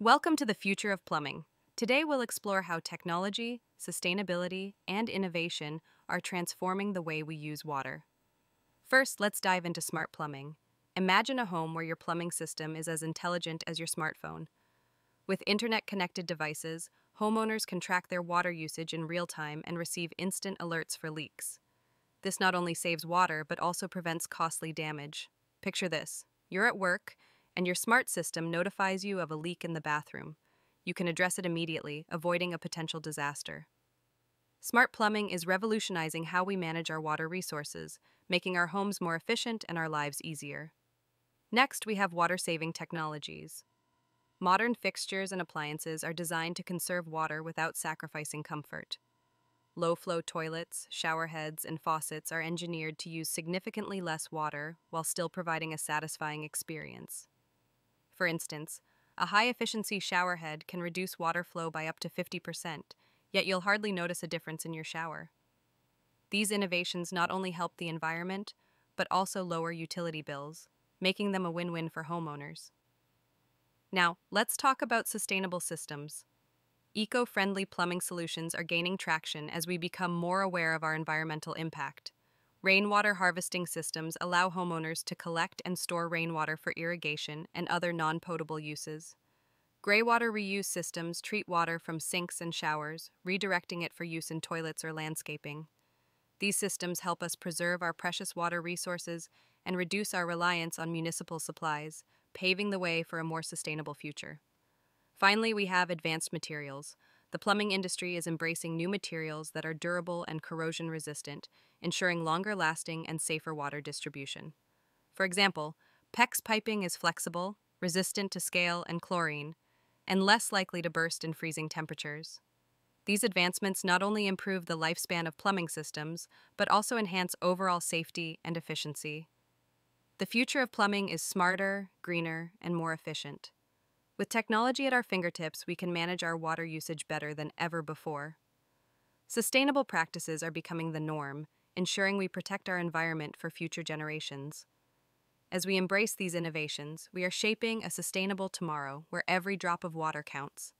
Welcome to the future of plumbing. Today we'll explore how technology, sustainability, and innovation are transforming the way we use water. First, let's dive into smart plumbing. Imagine a home where your plumbing system is as intelligent as your smartphone. With internet connected devices, homeowners can track their water usage in real time and receive instant alerts for leaks. This not only saves water, but also prevents costly damage. Picture this you're at work, and your smart system notifies you of a leak in the bathroom. You can address it immediately, avoiding a potential disaster. Smart plumbing is revolutionizing how we manage our water resources, making our homes more efficient and our lives easier. Next, we have water saving technologies. Modern fixtures and appliances are designed to conserve water without sacrificing comfort. Low flow toilets, shower heads, and faucets are engineered to use significantly less water while still providing a satisfying experience. For instance, a high efficiency shower head can reduce water flow by up to 50%, yet you'll hardly notice a difference in your shower. These innovations not only help the environment, but also lower utility bills, making them a win win for homeowners. Now, let's talk about sustainable systems. Eco friendly plumbing solutions are gaining traction as we become more aware of our environmental impact. Rainwater harvesting systems allow homeowners to collect and store rainwater for irrigation and other non potable uses. Greywater reuse systems treat water from sinks and showers, redirecting it for use in toilets or landscaping. These systems help us preserve our precious water resources and reduce our reliance on municipal supplies, paving the way for a more sustainable future. Finally, we have advanced materials. The plumbing industry is embracing new materials that are durable and corrosion resistant, ensuring longer lasting and safer water distribution. For example, PEX piping is flexible, resistant to scale and chlorine, and less likely to burst in freezing temperatures. These advancements not only improve the lifespan of plumbing systems, but also enhance overall safety and efficiency. The future of plumbing is smarter, greener, and more efficient. With technology at our fingertips, we can manage our water usage better than ever before. Sustainable practices are becoming the norm, ensuring we protect our environment for future generations. As we embrace these innovations, we are shaping a sustainable tomorrow where every drop of water counts.